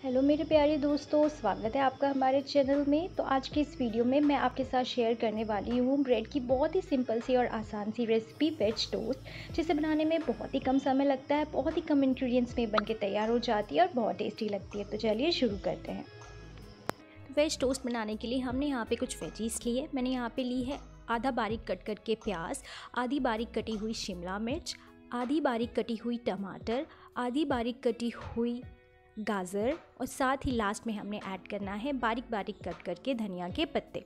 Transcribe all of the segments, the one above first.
Hello मेरे प्यारे दोस्तों, स्वागत है आपका हमारे चैनल में। तो आज की इस वीडियो में मैं आपके साथ शेयर करने वाली हूँ ब्रेड की बहुत ही सिंपल सी और आसान सी रेसिपी वेज टोस्ट जिसे बनाने में बहुत ही कम समय लगता है, बहुत ही कम इंग्रेडिएंट्स में बन के तैयार हो जाती है और बहुत टेस्टी लगती है। तो चलिए शुरू करते हैं। वेज टोस्ट बनाने के लिए हमने यहाँ पे कुछ वेजीज ली है। मैंने यहाँ पे ली है आधा बारीक कट करके प्याज, आधी बारीक कटी हुई शिमला मिर्च, आधी बारीक कटी हुई टमाटर, आधी बारीक कटी हुई गाजर और साथ ही लास्ट में हमने ऐड करना है बारीक बारीक कट करके धनिया के पत्ते।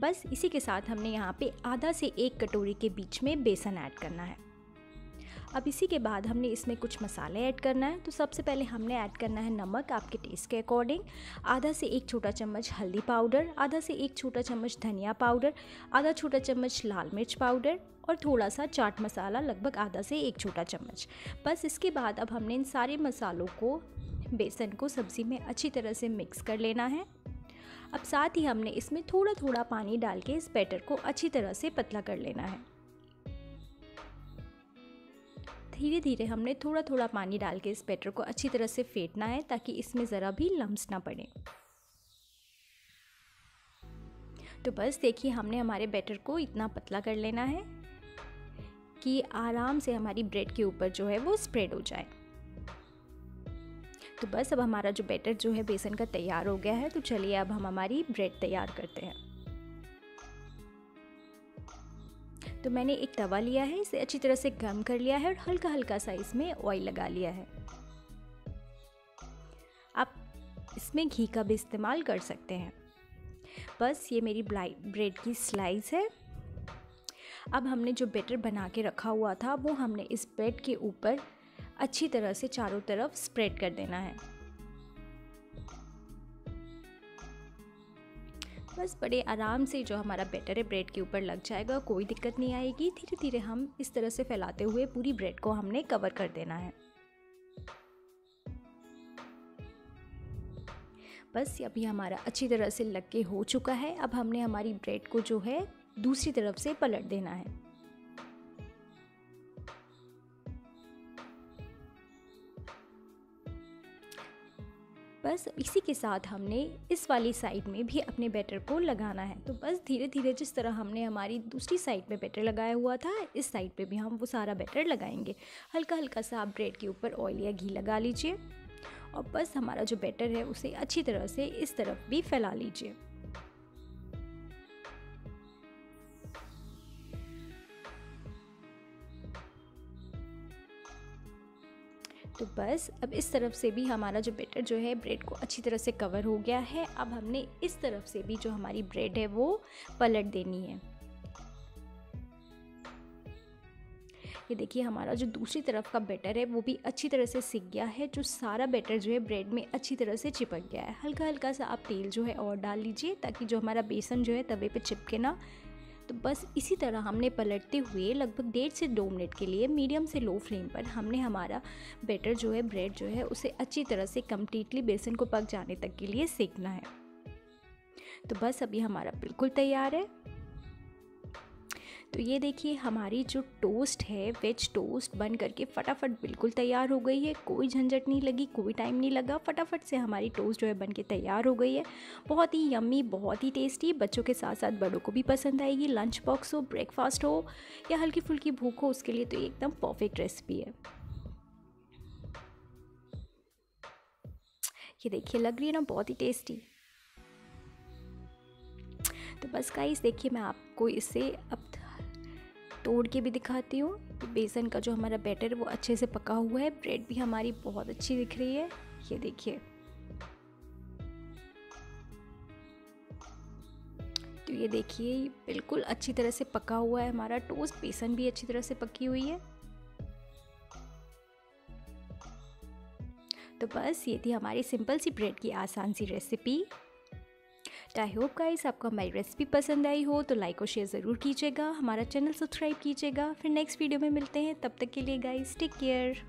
बस इसी के साथ हमने यहाँ पे आधा से एक कटोरी के बीच में बेसन ऐड करना है। अब इसी के बाद हमने इसमें कुछ मसाले ऐड करना है। तो सबसे पहले हमने ऐड करना है नमक आपके टेस्ट के अकॉर्डिंग आधा से एक छोटा चम्मच हल्दी पाउडर, आधा से एक छोटा चम्मच धनिया पाउडर, आधा छोटा चम्मच लाल मिर्च पाउडर और थोड़ा सा चाट मसाला, लगभग आधा से एक छोटा चम्मच। बस इसके बाद अब हमने इन सारे मसालों को, बेसन को सब्ज़ी में अच्छी तरह से मिक्स कर लेना है। अब साथ ही हमने इसमें थोड़ा थोड़ा पानी डाल के इस बैटर को अच्छी तरह से पतला कर लेना है। धीरे धीरे हमने थोड़ा थोड़ा पानी डाल के इस बैटर को अच्छी तरह से फेंटना है ताकि इसमें ज़रा भी लम्स ना पड़े। तो बस देखिए, हमने हमारे बैटर को इतना पतला कर लेना है कि आराम से हमारी ब्रेड के ऊपर जो है वो स्प्रेड हो जाए। तो बस अब हमारा जो बैटर जो है बेसन का तैयार हो गया है तो चलिए अब हम हमारी ब्रेड तैयार करते हैं। तो मैंने एक तवा लिया है, इसे अच्छी तरह से गर्म कर लिया है और हल्का हल्का सा इसमें ऑयल लगा लिया है। आप इसमें घी का भी इस्तेमाल कर सकते हैं। बस ये मेरी ब्रेड की स्लाइस है। अब हमने जो बैटर बना के रखा हुआ था, वो हमने इस ब्रेड के ऊपर अच्छी तरह से चारों तरफ़ स्प्रेड कर देना है। बस बड़े आराम से जो हमारा बैटर है ब्रेड के ऊपर लग जाएगा कोई दिक्कत नहीं आएगी। धीरे धीरे हम इस तरह से फैलाते हुए पूरी ब्रेड को हमने कवर कर देना है। बस अभी हमारा अच्छी तरह से लग के हो चुका है। अब हमने हमारी ब्रेड को जो है दूसरी तरफ़ से पलट देना है। बस इसी के साथ हमने इस वाली साइड में भी अपने बैटर को लगाना है। तो बस धीरे धीरे जिस तरह हमने हमारी दूसरी साइड में बैटर लगाया हुआ था, इस साइड पे भी हम वो सारा बैटर लगाएँगे। हल्का हल्का सा आप ब्रेड के ऊपर ऑयल या घी लगा लीजिए और बस हमारा जो बैटर है, उसे अच्छी तरह से इस तरफ़ भी फैला लीजिए। तो बस, अब इस तरफ़ से भी हमारा जो बैटर जो है, ब्रेड को अच्छी तरह से कवर हो गया है। अब हमने इस तरफ़ से भी जो हमारी ब्रेड है, वो पलट देनी है। ये देखिए, हमारा जो दूसरी तरफ़ का बैटर है, वो भी अच्छी तरह से सीख गया है। जो सारा बैटर जो है, ब्रेड में अच्छी तरह से चिपक गया है। हल्का हल्का सा आप तेल जो है और डाल लीजिए, ताकि जो हमारा बेसन जो है, तवे पे चिपके ना तो बस इसी तरह हमने पलटते हुए लगभग डेढ़ से दो मिनट के लिए मीडियम से लो फ्लेम पर हमने हमारा बैटर जो है, ब्रेड जो है, उसे अच्छी तरह से कम्प्लीटली बेसन को पक जाने तक के लिए सेकना है। तो बस अभी हमारा बिल्कुल तैयार है। तो ये देखिए, हमारी जो टोस्ट है, वेज टोस्ट बन करके फटाफट बिल्कुल तैयार हो गई है। कोई झंझट नहीं लगी, कोई टाइम नहीं लगा। फटाफट से हमारी टोस्ट जो है बन के तैयार हो गई है। बहुत ही यम्मी बहुत ही टेस्टी बच्चों के साथ साथ बड़ों को भी पसंद आएगी। लंच बॉक्स हो ब्रेकफास्ट हो, या हल्की फुल्की भूख हो, उसके लिए तो ये एकदम परफेक्ट रेसिपी है। ये देखिए, लग रही है ना, बहुत ही टेस्टी तो बस गाइस देखिए, मैं आपको इसे अब तोड़ के भी दिखाती हूँ। तो बेसन का जो हमारा बैटर वो अच्छे से पका हुआ है। ब्रेड भी हमारी बहुत अच्छी दिख रही है। ये देखिए। तो ये देखिए बिल्कुल अच्छी तरह से पका हुआ है हमारा टोस्ट। बेसन भी अच्छी तरह से पकी हुई है। तो बस, ये थी हमारी सिंपल सी ब्रेड की आसान सी रेसिपी। आई होप गाइस आपको हमारी रेसिपी पसंद आई हो तो लाइक और शेयर ज़रूर कीजिएगा, हमारा चैनल सब्सक्राइब कीजिएगा। फिर नेक्स्ट वीडियो में मिलते हैं, तब तक के लिए गाइस टेक केयर